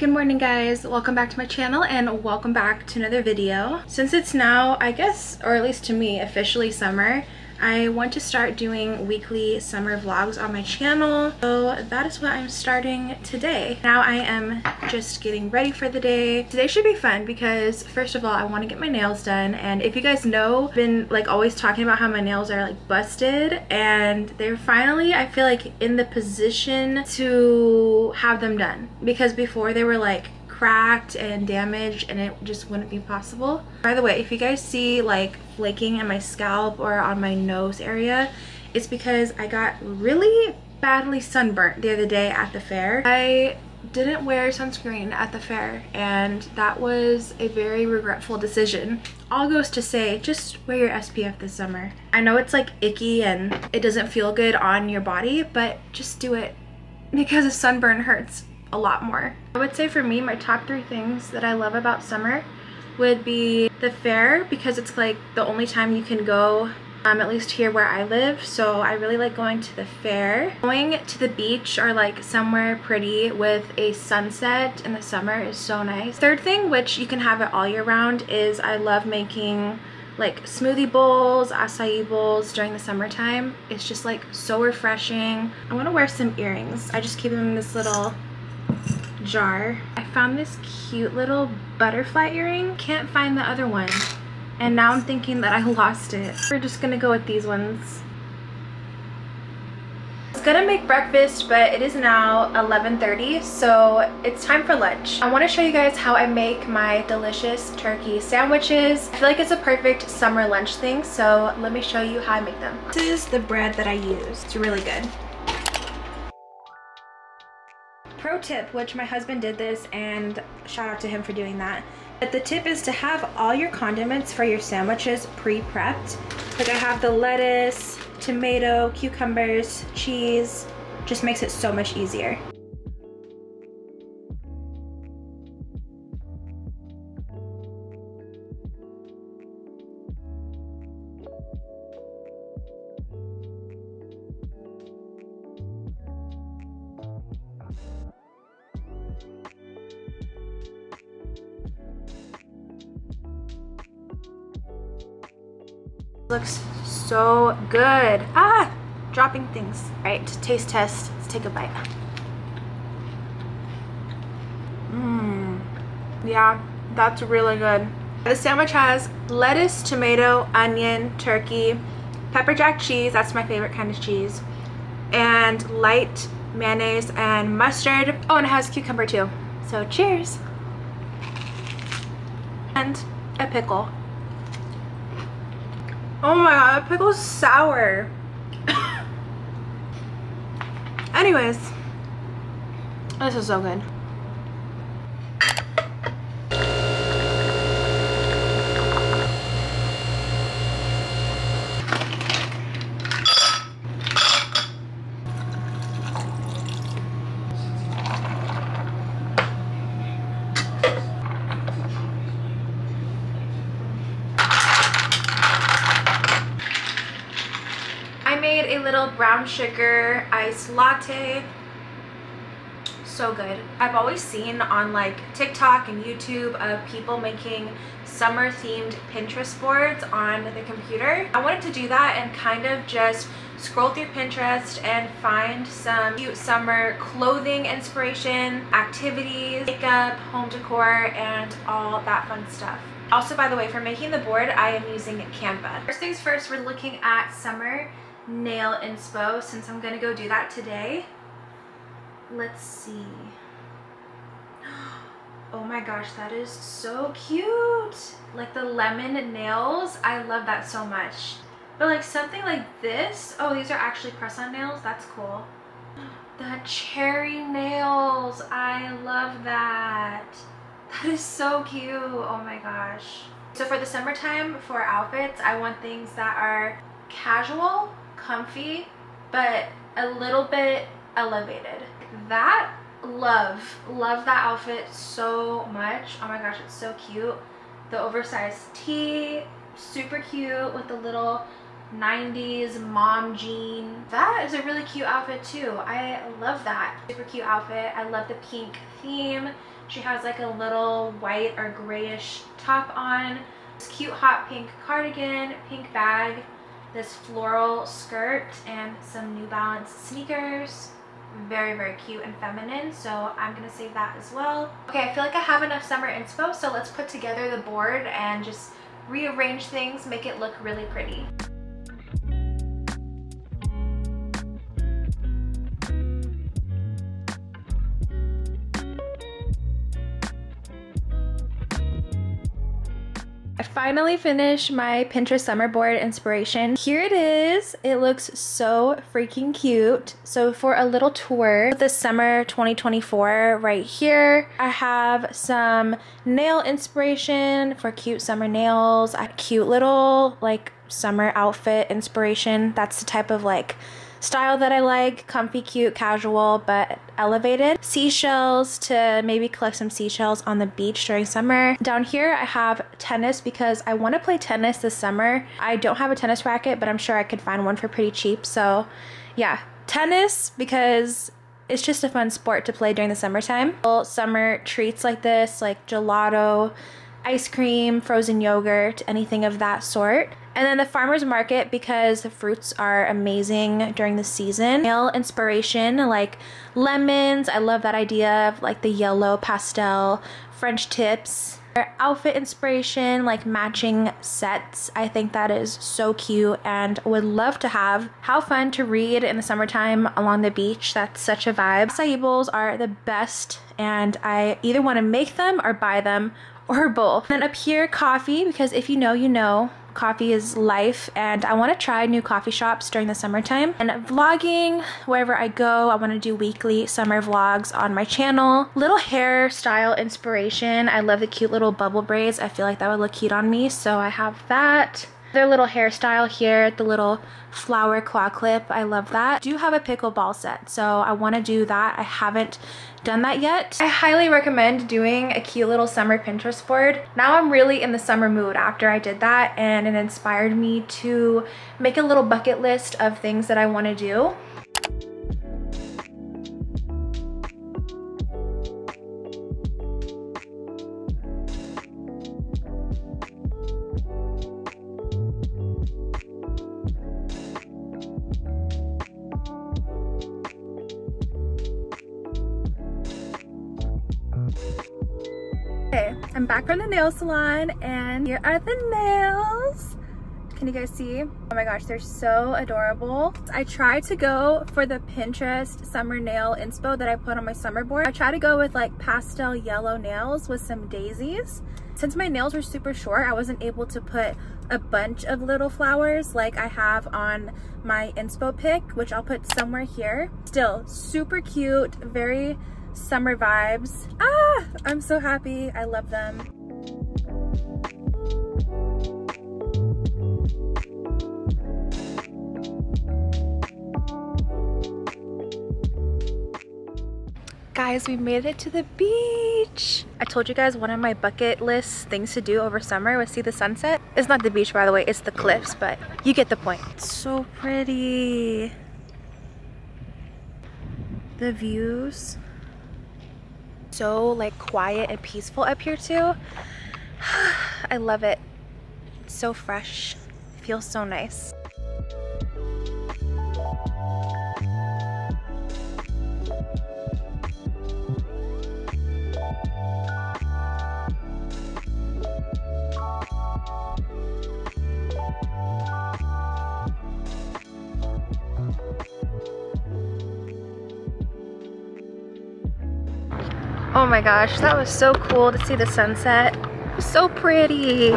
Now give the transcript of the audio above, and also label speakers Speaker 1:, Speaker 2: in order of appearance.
Speaker 1: Good morning guys, welcome back to my channel and welcome back to another video. Since it's now, I guess, or at least to me, officially summer, I want to start doing weekly summer vlogs on my channel. So that is what I'm starting today. Now I am just getting ready for the day. Today should be fun because first of all, I want to get my nails done. And if you guys know, I've been like always talking about how my nails are like busted and they're finally, I feel like in the position to have them done. Because before they were like cracked and damaged and it just wouldn't be possible. By the way, if you guys see like flaking in my scalp or on my nose area, it's because I got really badly sunburnt the other day at the fair. I didn't wear sunscreen at the fair and that was a very regretful decision. All goes to say, just wear your SPF this summer. I know it's like icky and it doesn't feel good on your body, but just do it because a sunburn hurts a lot more. I would say for me, my top three things that I love about summer would be the fair because it's like the only time you can go um, at least here where I live so I really like going to the fair. Going to the beach or like somewhere pretty with a sunset in the summer is so nice. Third thing which you can have it all year round is I love making like smoothie bowls, acai bowls during the summertime. It's just like so refreshing. I want to wear some earrings. I just keep them in this little jar. I found this cute little butterfly earring. Can't find the other one. And now I'm thinking that I lost it. We're just gonna go with these ones. I was gonna make breakfast, but it is now 11.30, so it's time for lunch. I wanna show you guys how I make my delicious turkey sandwiches. I feel like it's a perfect summer lunch thing, so let me show you how I make them. This is the bread that I use. It's really good pro tip, which my husband did this and shout out to him for doing that. But the tip is to have all your condiments for your sandwiches pre-prepped. Like I have the lettuce, tomato, cucumbers, cheese, just makes it so much easier. Looks so good. Ah, dropping things. All right, taste test. Let's take a bite. Mmm. Yeah, that's really good. The sandwich has lettuce, tomato, onion, turkey, pepper jack cheese, that's my favorite kind of cheese, and light mayonnaise and mustard. Oh, and it has cucumber too. So cheers. And a pickle. Oh my god, that pickle's sour. Anyways, this is so good. made a little brown sugar iced latte. So good. I've always seen on like tiktok and youtube of people making summer themed pinterest boards on the computer. I wanted to do that and kind of just scroll through pinterest and find some cute summer clothing inspiration activities makeup home decor and all that fun stuff. Also by the way for making the board i am using canva. First things first we're looking at summer nail inspo since I'm gonna go do that today. Let's see. Oh my gosh, that is so cute. Like the lemon nails, I love that so much. But like something like this, oh, these are actually press-on nails, that's cool. The cherry nails, I love that. That is so cute, oh my gosh. So for the summertime, for outfits, I want things that are casual comfy, but a little bit elevated. That, love, love that outfit so much. Oh my gosh, it's so cute. The oversized tee, super cute with the little 90s mom jean. That is a really cute outfit too. I love that. Super cute outfit. I love the pink theme. She has like a little white or grayish top on. This cute hot pink cardigan, pink bag, this floral skirt, and some New Balance sneakers. Very very cute and feminine so i'm gonna save that as well. Okay i feel like i have enough summer inspo so let's put together the board and just rearrange things make it look really pretty finally finished my Pinterest summer board inspiration. Here it is. It looks so freaking cute. So for a little tour this summer 2024 right here, I have some nail inspiration for cute summer nails, a cute little like summer outfit inspiration. That's the type of like style that I like, comfy, cute, casual, but elevated. Seashells to maybe collect some seashells on the beach during summer. Down here I have tennis because I want to play tennis this summer. I don't have a tennis racket, but I'm sure I could find one for pretty cheap. So yeah, tennis because it's just a fun sport to play during the summertime. Summer treats like this, like gelato, ice cream, frozen yogurt, anything of that sort. And then the farmer's market because the fruits are amazing during the season. Nail inspiration like lemons. I love that idea of like the yellow pastel French tips. Outfit inspiration like matching sets. I think that is so cute and would love to have. How fun to read in the summertime along the beach. That's such a vibe. Acai bowls are the best and I either want to make them or buy them or both. Then up here, coffee, because if you know, you know, coffee is life and I want to try new coffee shops during the summertime. And vlogging, wherever I go, I want to do weekly summer vlogs on my channel. Little hairstyle inspiration. I love the cute little bubble braids. I feel like that would look cute on me, so I have that. Their little hairstyle here, the little flower claw clip. I love that. I do have a pickleball set, so I want to do that. I haven't done that yet. I highly recommend doing a cute little summer Pinterest board. Now I'm really in the summer mood after I did that and it inspired me to make a little bucket list of things that I want to do. I'm back from the nail salon and here are the nails. Can you guys see? Oh my gosh, they're so adorable. I tried to go for the Pinterest summer nail inspo that I put on my summer board. I tried to go with like pastel yellow nails with some daisies. Since my nails were super short, I wasn't able to put a bunch of little flowers like I have on my inspo pic, which I'll put somewhere here. Still super cute, very summer vibes. Ah, I'm so happy. I love them. Guys, we made it to the beach. I told you guys one of my bucket list things to do over summer was see the sunset. It's not the beach, by the way, it's the cliffs, but you get the point. It's so pretty. The views so like quiet and peaceful up here too. I love it. It's so fresh. It feels so nice. Oh my gosh, that was so cool to see the sunset. So pretty.